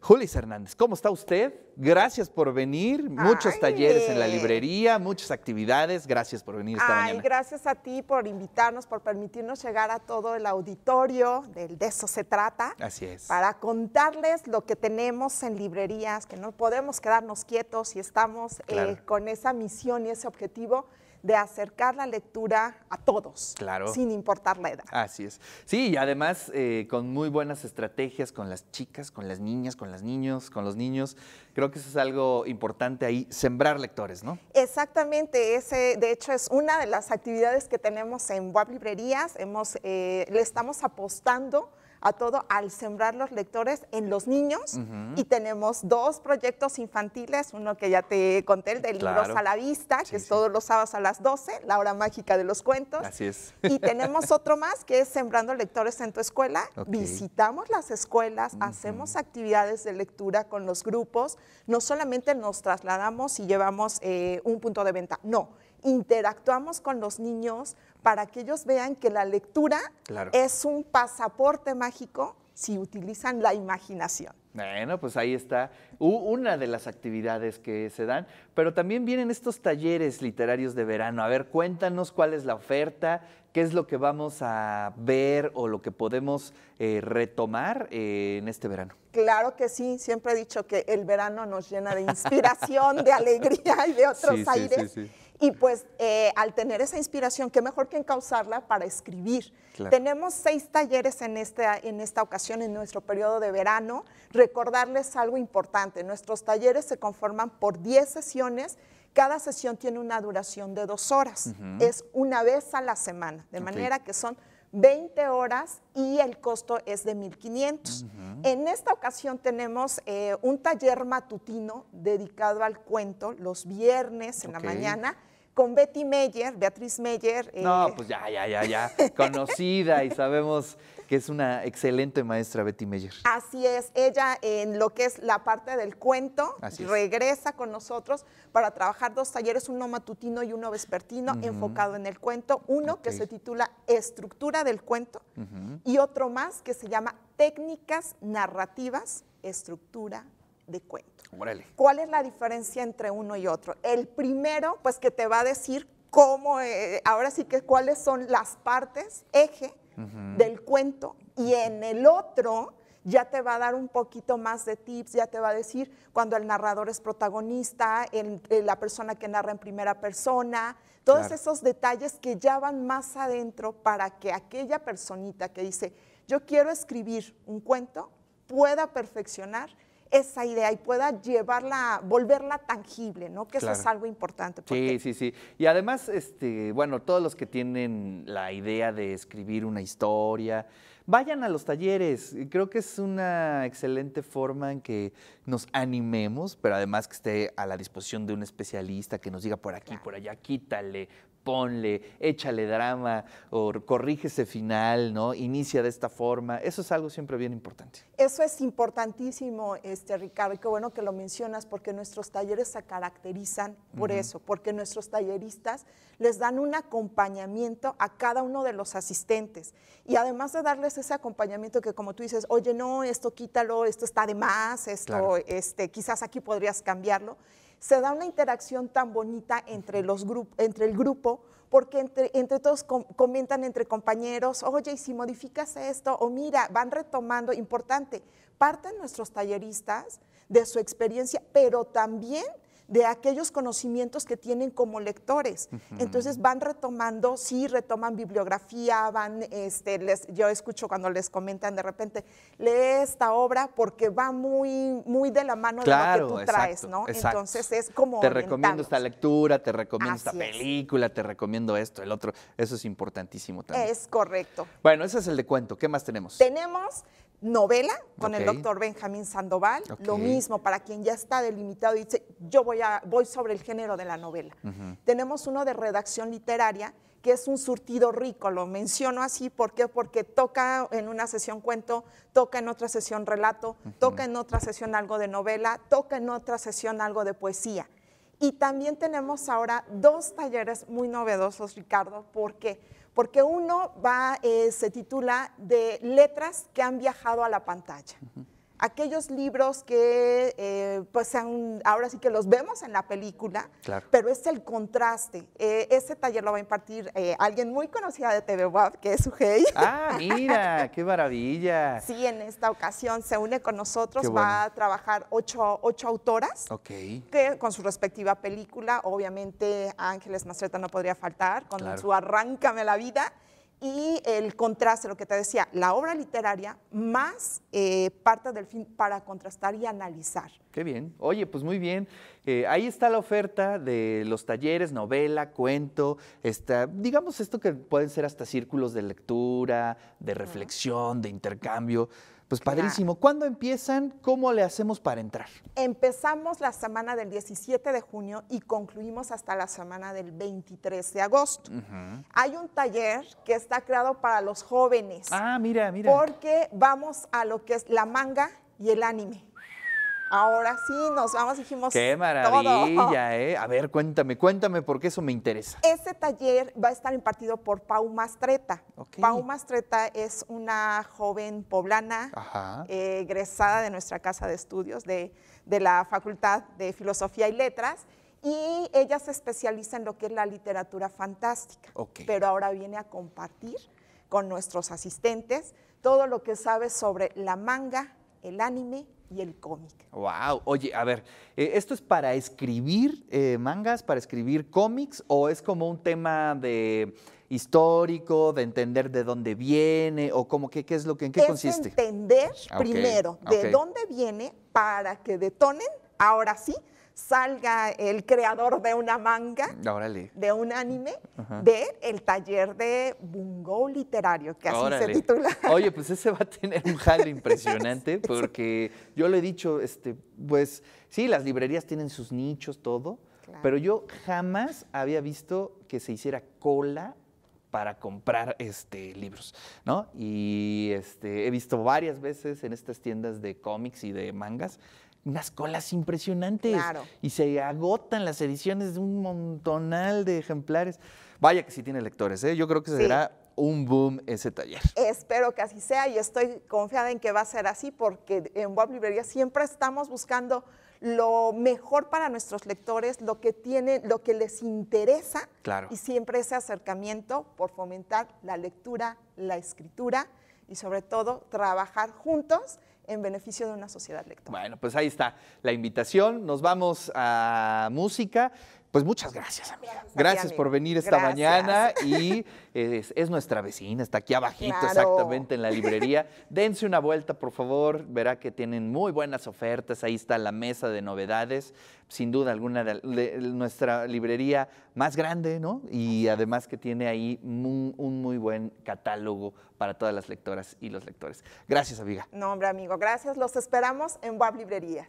Julis Hernández, ¿cómo está usted? Gracias por venir. Muchos Ay. talleres en la librería, muchas actividades. Gracias por venir esta Ay, mañana. gracias a ti por invitarnos, por permitirnos llegar a todo el auditorio, del, de eso se trata, Así es. para contarles lo que tenemos en librerías, que no podemos quedarnos quietos y estamos eh, con esa misión y ese objetivo de acercar la lectura a todos, Claro. sin importar la edad. Así es. Sí, y además eh, con muy buenas estrategias con las chicas, con las niñas, con los niños, con los niños. Creo que eso es algo importante ahí, sembrar lectores, ¿no? Exactamente, ese de hecho es una de las actividades que tenemos en Web Librerías. Hemos, eh, le estamos apostando a todo al sembrar los lectores en los niños y tenemos dos proyectos infantiles, uno que ya te conté, el de Claro. Libros a la Vista, que es sí. todos los sábados a las 12, la hora mágica de los cuentos. Así es. Y tenemos otro más que es Sembrando Lectores en tu escuela. Visitamos las escuelas, hacemos actividades de lectura con los grupos. No solamente nos trasladamos y llevamos eh, un punto de venta, no. Interactuamos con los niños para que ellos vean que la lectura Claro. es un pasaporte mágico si utilizan la imaginación. Bueno, pues ahí está una de las actividades que se dan, pero también vienen estos talleres literarios de verano. A ver, cuéntanos cuál es la oferta, qué es lo que vamos a ver o lo que podemos eh, retomar eh, en este verano. Claro que sí, siempre he dicho que el verano nos llena de inspiración, de alegría y de otros sí, aires. sí, sí. Y pues eh, al tener esa inspiración, qué mejor que encauzarla para escribir. Claro. Tenemos seis talleres en esta, en esta ocasión, en nuestro periodo de verano. Recordarles algo importante, nuestros talleres se conforman por 10 sesiones. Cada sesión tiene una duración de dos horas. Es una vez a la semana, de manera que son 20 horas y el costo es de 1.500. En esta ocasión tenemos eh, un taller matutino dedicado al cuento los viernes en la mañana con Betty Meyer, Beatriz Meyer. eh, No, pues ya, ya, ya, ya. Conocida y sabemos que es una excelente maestra Betty Meyer. Así es, ella en lo que es la parte del cuento Así regresa con nosotros para trabajar dos talleres, uno matutino y uno vespertino, enfocado en el cuento. Uno que se titula Estructura del cuento y otro más que se llama Técnicas narrativas, estructura de cuento. ¿Cuál es la diferencia entre uno y otro? El primero, pues que te va a decir cómo, eh, ahora sí que cuáles son las partes, eje del cuento, y en el otro ya te va a dar un poquito más de tips, ya te va a decir cuando el narrador es protagonista, el- eh, la persona que narra en primera persona, todos Claro. esos detalles que ya van más adentro para que aquella personita que dice, yo quiero escribir un cuento, pueda perfeccionar esa idea y pueda llevarla, volverla tangible, ¿no? Que eso es algo importante. Sí, porque- sí, sí. Y además, este, bueno, todos los que tienen la idea de escribir una historia, vayan a los talleres. Creo que es una excelente forma en que nos animemos, pero además que esté a la disposición de un especialista que nos diga por aquí, por allá, quítale, ponle, échale drama o corrige ese final, ¿no? Inicia de esta forma. Eso es algo siempre bien importante. Eso es importantísimo, este, Ricardo, y qué bueno que lo mencionas, porque nuestros talleres se caracterizan por eso, porque nuestros talleristas les dan un acompañamiento a cada uno de los asistentes. Y además de darles ese acompañamiento que como tú dices, oye, no, esto quítalo, esto está de más, esto, Claro. este, quizás aquí podrías cambiarlo, se da una interacción tan bonita entre, los entre el grupo, porque entre, entre todos com- comentan entre compañeros, oye, y si modificas esto, o mira, van retomando, importante, parten nuestros talleristas de su experiencia, pero también de aquellos conocimientos que tienen como lectores. Entonces van retomando, sí, retoman bibliografía, van, este, les, yo escucho cuando les comentan de repente, lee esta obra porque va muy, muy de la mano de lo que tú traes, ¿no? exacto. Entonces es como Te recomiendo esta lectura, te recomiendo esta es. película, te recomiendo esto, el otro. Eso es importantísimo también. Es correcto. Bueno, ese es el de cuento. ¿Qué más tenemos? Tenemos novela con el doctor Benjamín Sandoval, lo mismo para quien ya está delimitado y dice, yo voy, a, voy sobre el género de la novela. Tenemos uno de redacción literaria que es un surtido rico, lo menciono así, ¿por qué? Porque toca en una sesión cuento, toca en otra sesión relato, toca en otra sesión algo de novela, toca en otra sesión algo de poesía. Y también tenemos ahora dos talleres muy novedosos, Ricardo, ¿por qué? Porque uno va, eh, se titula de letras que han viajado a la pantalla. Aquellos libros que eh, pues sean, ahora sí que los vemos en la película, Claro. pero es el contraste. Eh, ese taller lo va a impartir eh, alguien muy conocida de TV WAP, que es Sujei. Ah, mira, qué maravilla. Sí, en esta ocasión se une con nosotros, bueno. va a trabajar ocho, ocho autoras. Ok. que con su respectiva película, obviamente Ángeles Mastreta no podría faltar, con Claro. su Arráncame la vida, y el contraste, lo que te decía, la obra literaria más eh, parte del film para contrastar y analizar. Qué bien. Oye, pues muy bien. Eh, ahí está la oferta de los talleres, novela, cuento, está, digamos esto que pueden ser hasta círculos de lectura, de reflexión, de intercambio. Pues padrísimo. ¿Cuándo empiezan? ¿Cómo le hacemos para entrar? Empezamos la semana del 17 de junio y concluimos hasta la semana del 23 de agosto. Hay un taller que está creado para los jóvenes. Ah, mira, mira. Porque vamos a lo que es la manga y el anime. Ahora sí, nos vamos, dijimos. Qué todo. maravilla, ¿eh? A ver, cuéntame, cuéntame porque eso me interesa. Ese taller va a estar impartido por Pau Mastreta. Ok. Pau Mastreta es una joven poblana, eh, egresada de nuestra casa de estudios de, de la Facultad de Filosofía y Letras. Y ella se especializa en lo que es la literatura fantástica. Pero ahora viene a compartir con nuestros asistentes todo lo que sabe sobre la manga, el anime y el cómic. Wow. Oye, a ver, eh, ¿esto es para escribir eh, mangas, para escribir cómics o es como un tema de histórico, de entender de dónde viene o como que qué es lo que en qué es consiste? entender primero de dónde viene para que detonen, ahora sí, salga el creador de una manga, Órale. de un anime, Ajá. de el taller de Bungo Literario, que así Órale. se titula. Oye, pues ese va a tener un jale impresionante porque yo le he dicho, este, pues sí, las librerías tienen sus nichos, todo, Claro. pero yo jamás había visto que se hiciera cola para comprar este, libros, ¿no? Y este, he visto varias veces en estas tiendas de cómics y de mangas unas colas impresionantes Claro. y se agotan las ediciones de un montonal de ejemplares. Vaya que sí tiene lectores, ¿eh? Yo creo que Sí. será un boom ese taller. Espero que así sea y estoy confiada en que va a ser así porque en Web Librería siempre estamos buscando lo mejor para nuestros lectores, lo que tienen, lo que les interesa Claro. y siempre ese acercamiento por fomentar la lectura, la escritura y sobre todo trabajar juntos en beneficio de una sociedad lectora. Bueno, pues ahí está la invitación. Nos vamos a música. Pues muchas gracias, amiga. Gracias ti, por venir esta Gracias. mañana y es, es nuestra vecina, está aquí abajito Claro. exactamente en la librería. Dense una vuelta, por favor, verá que tienen muy buenas ofertas. Ahí está la mesa de novedades, sin duda alguna de, de nuestra librería más grande, ¿no? Y además que tiene ahí un muy buen catálogo para todas las lectoras y los lectores. Gracias, amiga. No, hombre, amigo, gracias. Los esperamos en Web Librerías.